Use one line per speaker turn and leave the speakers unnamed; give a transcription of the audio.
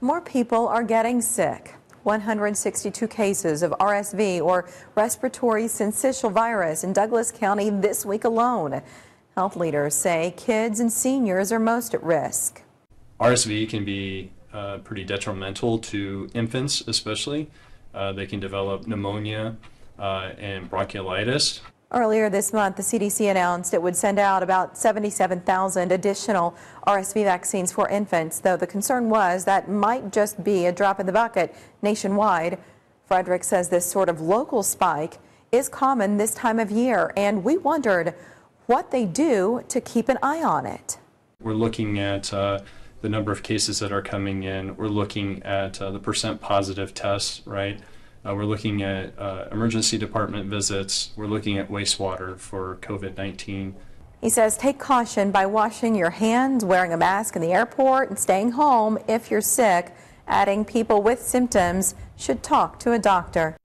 More people are getting sick. 162 cases of RSV or respiratory syncytial virus in Douglas County this week alone. Health leaders say kids and seniors are most at risk.
RSV can be uh, pretty detrimental to infants, especially. Uh, they can develop pneumonia uh, and bronchiolitis.
Earlier this month, the CDC announced it would send out about 77,000 additional RSV vaccines for infants, though the concern was that might just be a drop in the bucket nationwide. Frederick says this sort of local spike is common this time of year, and we wondered what they do to keep an eye on it.
We're looking at uh, the number of cases that are coming in. We're looking at uh, the percent positive tests, right? Uh, we're looking at uh, emergency department visits. We're looking at wastewater for COVID 19.
He says take caution by washing your hands, wearing a mask in the airport, and staying home if you're sick. Adding people with symptoms should talk to a doctor.